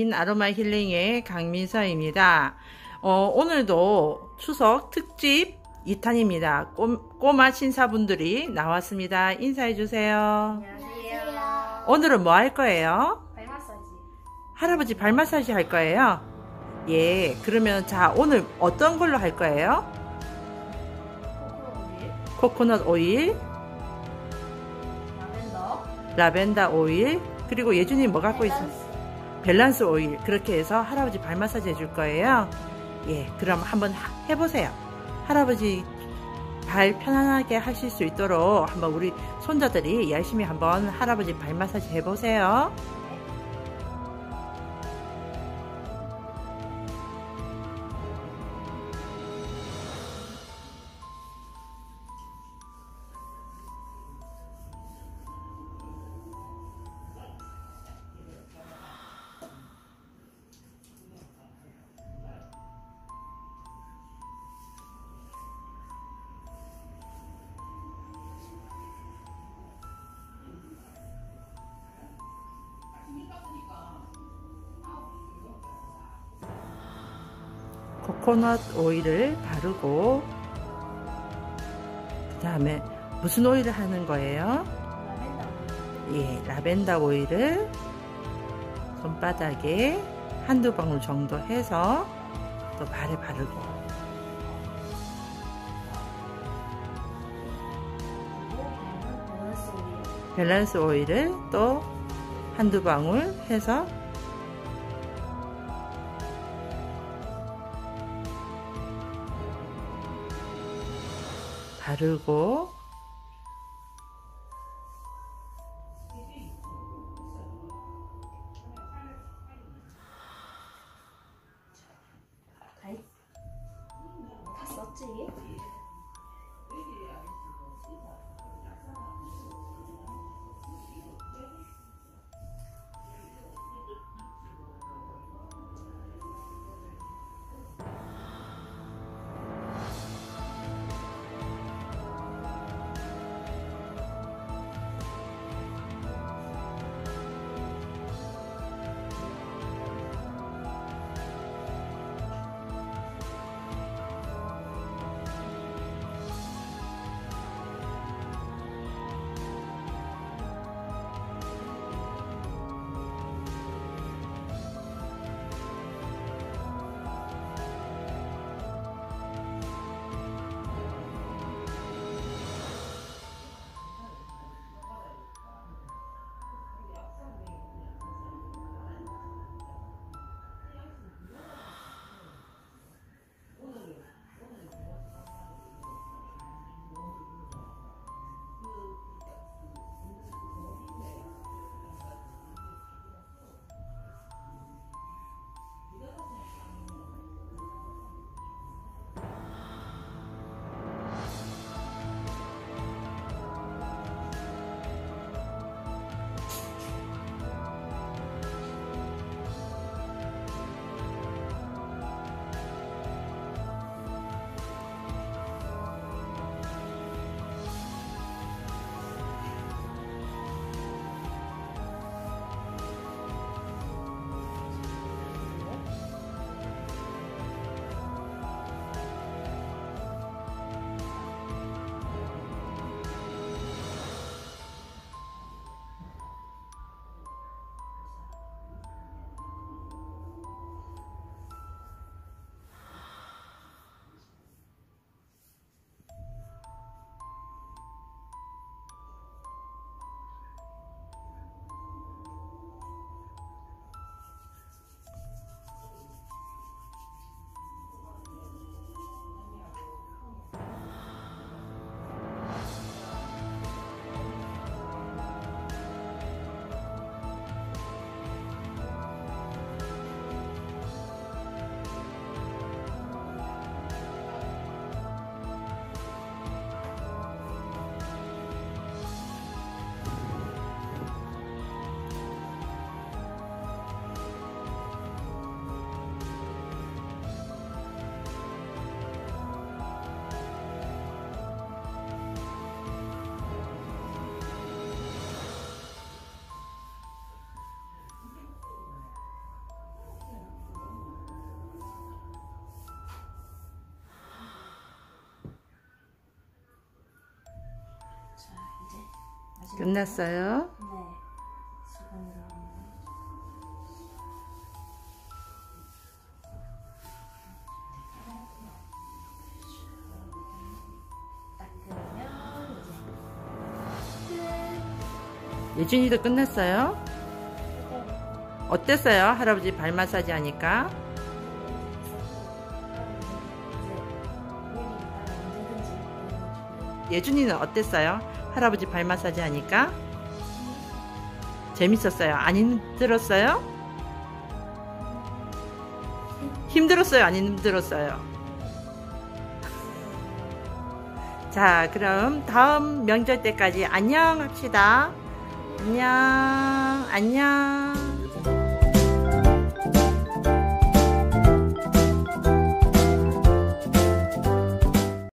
민 아로마 힐링의 강민서입니다. 어, 오늘도 추석 특집 2탄입니다. 꼬, 마 신사분들이 나왔습니다. 인사해 주세요. 안녕하세요. 오늘은 뭐 할 거예요? 발 마사지. 할아버지 발 마사지 할 거예요? 예, 그러면 자, 오늘 어떤 걸로 할 거예요? 코코넛 오일, 코코넛 오일, 라벤더, 라벤더 오일, 그리고 예준이 뭐 갖고 있어? 밸런스. 오일 그렇게 해서 할아버지 발 마사지 해줄 거예요. 예, 그럼 한번 하- 해보세요. 할아버지 발 편안하게 하실 수 있도록 한번 우리 손자들이 열심히 한번 할아버지 발 마사지 해보세요. 코코넛 오일을 바르고 그 다음에 무슨 오일을 하는 거예요? 라벤더. 예, 라벤더 오일을 손바닥에 한두 방울 정도 해서 또 발에 바르고. 밸런스 오일을 또 한두 방울 해서 바르고 끝났어요? 네. 예준이도 끝났어요? 끝. 어땠어요? 할아버지 발 마사지 하니까? 예준이는 어땠어요? 할아버지 발 마사지 하니까? 재밌었어요? 안 힘들었어요? 힘들었어요? 안 힘들었어요? 자, 그럼 다음 명절 때까지 안녕 합시다. 안녕, 안녕.